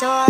所